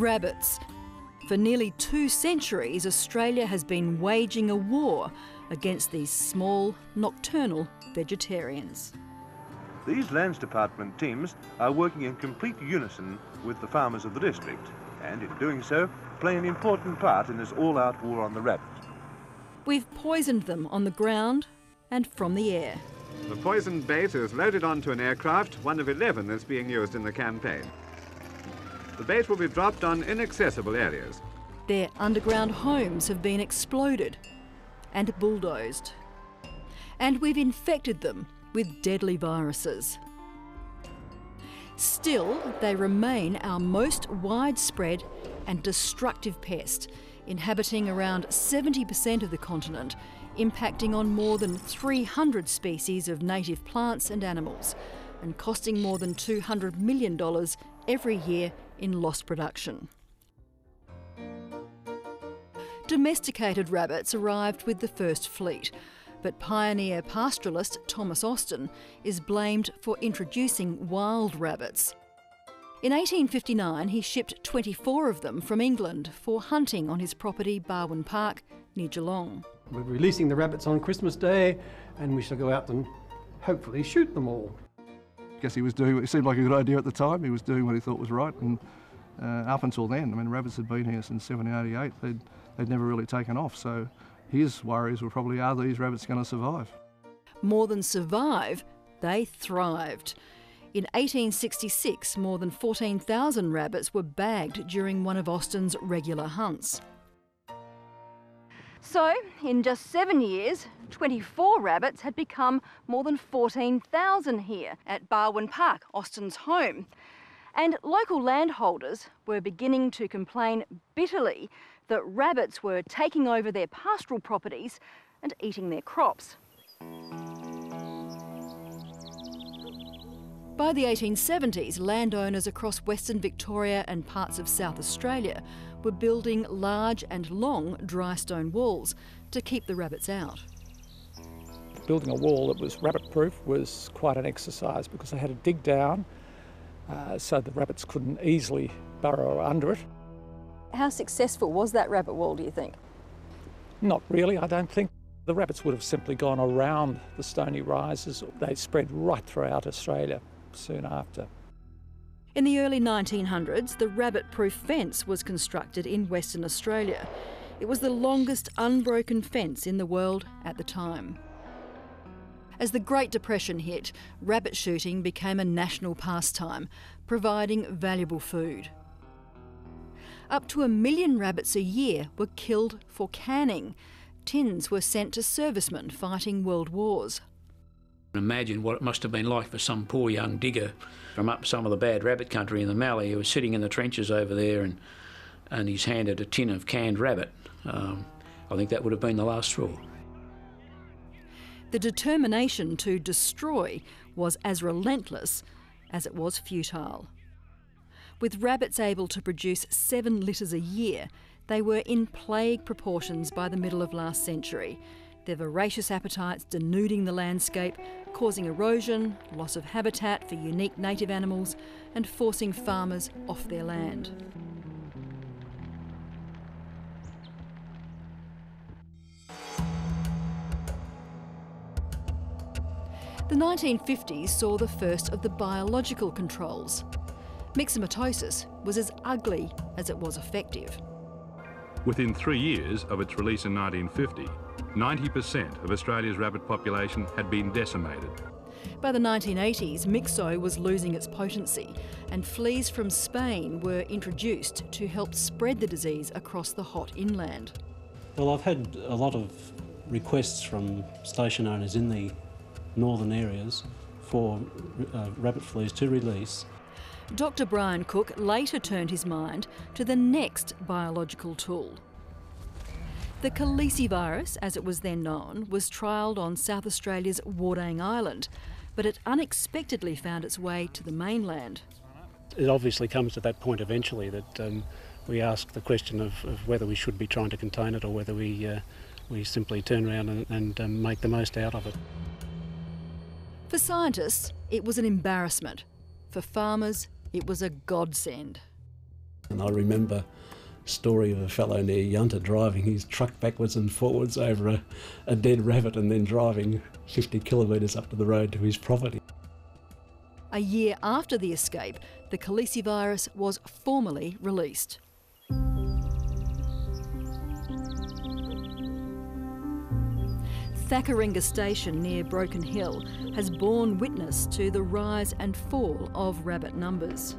Rabbits. For nearly two centuries, Australia has been waging a war against these small, nocturnal vegetarians. These Lands Department teams are working in complete unison with the farmers of the district and in doing so play an important part in this all-out war on the rabbit. We've poisoned them on the ground and from the air. The poisoned bait is loaded onto an aircraft, one of 11 that's being used in the campaign. The bait will be dropped on inaccessible areas. Their underground homes have been exploded and bulldozed. And we've infected them with deadly viruses. Still, they remain our most widespread and destructive pest, inhabiting around 70% of the continent, impacting on more than 300 species of native plants and animals, and costing more than $200 million every year in lost production. Domesticated rabbits arrived with the first fleet, but pioneer pastoralist Thomas Austin is blamed for introducing wild rabbits. In 1859, he shipped 24 of them from England for hunting on his property Barwon Park near Geelong. We're releasing the rabbits on Christmas Day, and we shall go out and hopefully shoot them all. Guess he was doing it seemed like a good idea at the time. He was doing what he thought was right, and uh, up until then, I mean, rabbits had been here since 1788. They'd, they'd never really taken off, so his worries were probably are these rabbits going to survive? More than survive, they thrived. In 1866, more than 14,000 rabbits were bagged during one of Austin's regular hunts. So, in just seven years, 24 rabbits had become more than 14,000 here at Barwon Park, Austin's home. And local landholders were beginning to complain bitterly that rabbits were taking over their pastoral properties and eating their crops. By the 1870s, landowners across Western Victoria and parts of South Australia were building large and long dry stone walls to keep the rabbits out. Building a wall that was rabbit proof was quite an exercise because they had to dig down uh, so the rabbits couldn't easily burrow under it. How successful was that rabbit wall, do you think? Not really, I don't think. The rabbits would have simply gone around the stony rises. They spread right throughout Australia soon after. In the early 1900s, the rabbit proof fence was constructed in Western Australia. It was the longest unbroken fence in the world at the time. As the Great Depression hit, rabbit shooting became a national pastime, providing valuable food. Up to a million rabbits a year were killed for canning. Tins were sent to servicemen fighting world wars. Imagine what it must have been like for some poor young digger from up some of the bad rabbit country in the Mallee who was sitting in the trenches over there and, and he's handed a tin of canned rabbit. Um, I think that would have been the last straw. The determination to destroy was as relentless as it was futile. With rabbits able to produce seven litters a year, they were in plague proportions by the middle of last century, their voracious appetites denuding the landscape, causing erosion, loss of habitat for unique native animals, and forcing farmers off their land. The 1950s saw the first of the biological controls. Myxomatosis was as ugly as it was effective. Within three years of its release in 1950, 90% of Australia's rabbit population had been decimated. By the 1980s, Myxo was losing its potency, and fleas from Spain were introduced to help spread the disease across the hot inland. Well, I've had a lot of requests from station owners in the northern areas for uh, rabbit fleas to release Dr. Brian Cooke later turned his mind to the next biological tool. The calicivirus, as it was then known, was trialled on South Australia's Wardang Island, but it unexpectedly found its way to the mainland. It obviously comes to that point eventually that um, we ask the question of, of, whether we should be trying to contain it or whether we, uh, we simply turn around and, and um, make the most out of it. For scientists, it was an embarrassment. For farmers, it was a godsend. And I remember a story of a fellow near Yunta driving his truck backwards and forwards over a, a dead rabbit and then driving 50 kilometres up to the road to his property. A year after the escape, the calicivirus was formally released. Thackaringa Station near Broken Hill has borne witness to the rise and fall of rabbit numbers.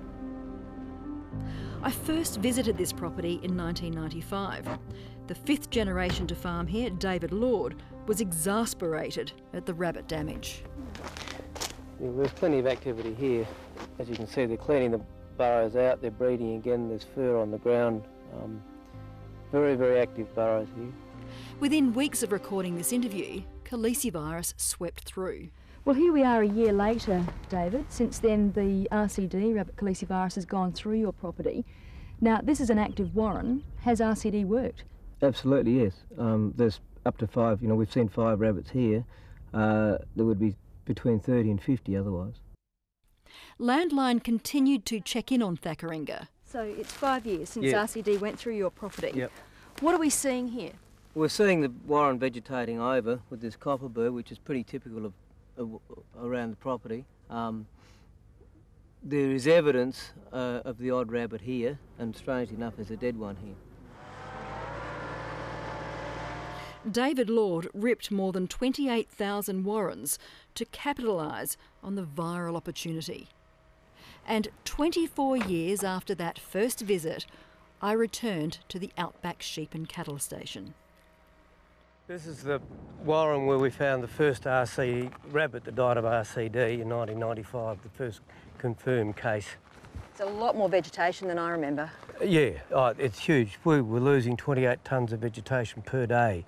I first visited this property in 1995. The fifth generation to farm here, David Lord, was exasperated at the rabbit damage. Yeah, there's plenty of activity here. As you can see, they're cleaning the burrows out, they're breeding again, there's fur on the ground. Um, very, very active burrows here. Within weeks of recording this interview, calicivirus swept through. Well, here we are a year later, David. Since then, the RCD, rabbit calicivirus, has gone through your property. Now, this is an active warren. Has RCD worked? Absolutely, yes. Um, there's up to five, you know, we've seen five rabbits here. Uh, there would be between 30 and 50 otherwise. Landline continued to check in on Thackaringa. So it's five years since Yeah. RCD went through your property. Yep. What are we seeing here? We're seeing the warren vegetating over with this copperbur, which is pretty typical of, of around the property. Um, there is evidence uh, of the odd rabbit here, and strangely enough, there's a dead one here. David Lord ripped more than 28,000 warrens to capitalise on the viral opportunity. And 24 years after that first visit, I returned to the Outback Sheep and Cattle Station. This is the warren where we found the first RC rabbit that died of RCD in 1995, the first confirmed case. It's a lot more vegetation than I remember. Yeah, oh, it's huge. We were losing 28 tonnes of vegetation per day.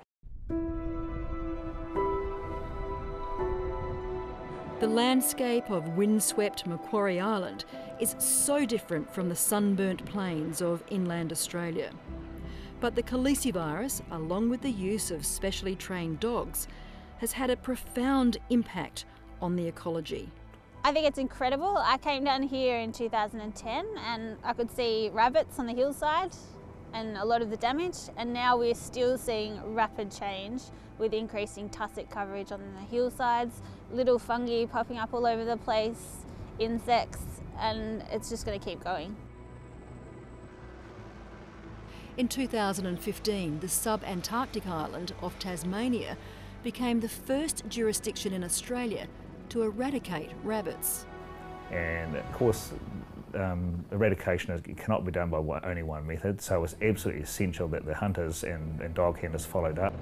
The landscape of windswept Macquarie Island is so different from the sunburnt plains of inland Australia. But the calicivirus, along with the use of specially trained dogs, has had a profound impact on the ecology. I think it's incredible. I came down here in 2010 and I could see rabbits on the hillside and a lot of the damage and now we're still seeing rapid change with increasing tussock coverage on the hillsides, little fungi popping up all over the place, insects and it's just going to keep going. In 2015, the sub-Antarctic island of Tasmania became the first jurisdiction in Australia to eradicate rabbits. And of course, um, eradication is, cannot be done by one, only one method, so it's absolutely essential that the hunters and, and dog handlers followed up.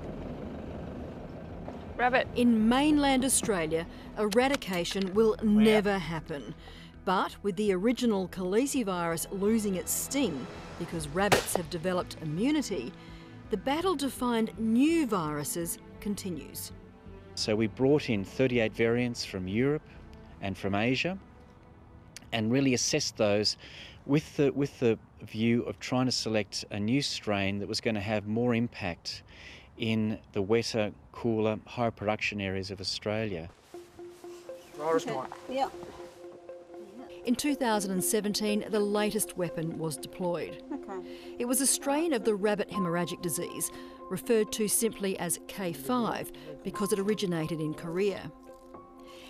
Rabbit. In mainland Australia, eradication will never happen. But with the original calicivirus losing its sting because rabbits have developed immunity, the battle to find new viruses continues. So we brought in 38 variants from Europe and from Asia and really assessed those with the, with the view of trying to select a new strain that was going to have more impact in the wetter, cooler, higher production areas of Australia. Yeah. In 2017, the latest weapon was deployed. Okay. It was a strain of the rabbit hemorrhagic disease, referred to simply as K5 because it originated in Korea.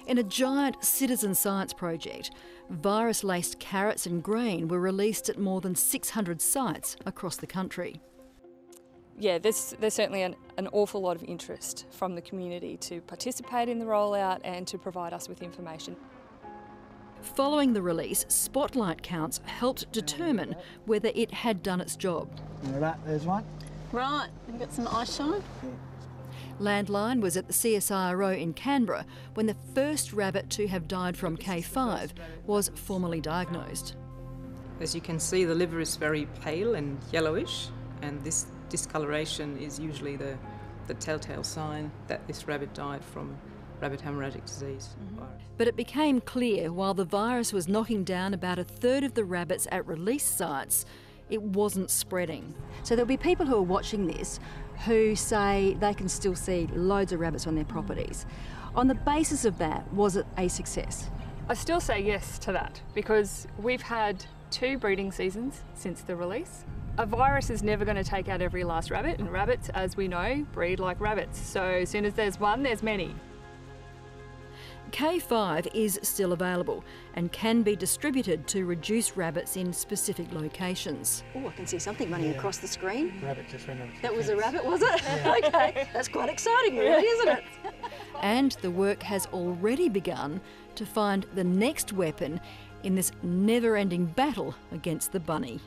In a giant citizen science project, virus laced carrots and grain were released at more than 600 sites across the country. yeah, there's, there's certainly an, an awful lot of interest from the community to participate in the rollout and to provide us with information. Following the release, spotlight counts helped determine whether it had done its job. Right, there's one. Right, we've got some ice shine. Landline was at the CSIRO in Canberra when the first rabbit to have died from K5 was formally diagnosed. As you can see, the liver is very pale and yellowish, and this discoloration is usually the, the telltale sign that this rabbit died from rabbit hemorrhagic disease. Mm-hmm. But it became clear while the virus was knocking down about a third of the rabbits at release sites, it wasn't spreading. So there'll be people who are watching this who say they can still see loads of rabbits on their properties. On the basis of that, was it a success? I still say yes to that because we've had two breeding seasons since the release. A virus is never going to take out every last rabbit, and rabbits, as we know, breed like rabbits. So as soon as there's one, there's many. K5 is still available and can be distributed to reduce rabbits in specific locations. Oh, I can see something running Yeah. across the screen. Rabbit just ran over That was a rabbit, was it? okay, that's quite exciting, really, isn't it? And the work has already begun to find the next weapon in this never ending battle against the bunny.